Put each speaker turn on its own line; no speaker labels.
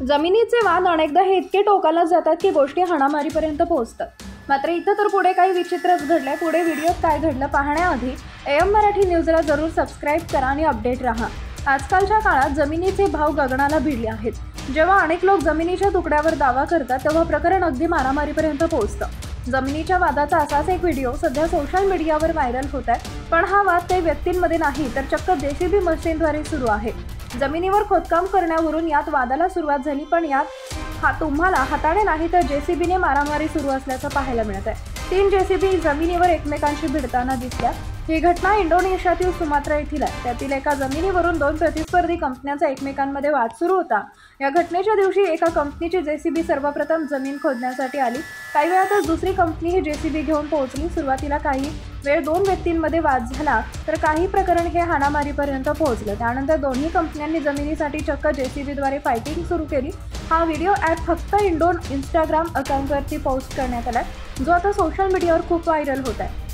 जमिनीचे वाद अनेकदा हे इतके टोकाला जातात की गोष्टी हाणामारीपर्यंत पोहोचतात. मात्र इथं तर पुढे काही विचित्रच घडलं पुढे व्हिडिओत काय घडलं पाहण्याआधी एम मराठी न्यूजला जरूर सबस्क्राईब करा आणि अपडेट राहा. आजकालच्या काळात जमिनीचे भाव गगनाला भिडले आहेत. जेव्हा अनेक लोक जमिनीच्या तुकड्यावर दावा करतात तेव्हा प्रकरण अगदी मारामारीपर्यंत पोहोचतं. जमिनीच्या वादाचा असाच एक व्हिडिओ सध्या सोशल मीडियावर व्हायरल होत आहे. पण हा वाद काही व्यक्तींमध्ये नाही तर चक्क जेसीबी मशीनद्वारे सुरू आहे. जमिनीवर खोदकाम करण्यावरून यात वादाला सुरुवात झाली पण यात हा तुम्हाला हाताने नाही तर जेसीबीने मारामारी सुरू असल्याचं पाहायला मिळत आहे तीन जेसीबी जमिनीवर एकमेकांशी भिडताना दिसल्या. ही घटना इंडोनेशियातील सुमात्रा येथील आहे. त्यातील एका जमिनीवरून दोन प्रतिस्पर्धी कंपन्यांचा एकमेकांमध्ये वाद सुरू होता. या घटनेच्या दिवशी एका कंपनीची जेसीबी सर्वप्रथम जमीन खोदण्यासाठी आली. काही वेळातच दुसरी कंपनी ही जेसीबी घेऊन पोहोचली. सुरुवातीला काही वेळ दोन व्यक्तींमध्ये वाद झाला तर काही प्रकरण हे हाणामारीपर्यंत पोहोचलं. त्यानंतर दोन्ही कंपन्यांनी जमिनीसाठी चक्क जेसीबीद्वारे फायटिंग सुरू केली. हा व्हिडिओ ॲप फक्त इंडोन इंस्टाग्राम अकाउंटवरती पोस्ट करण्यात आला जो आता सोशल मीडियावर खूप व्हायरल होत आहे.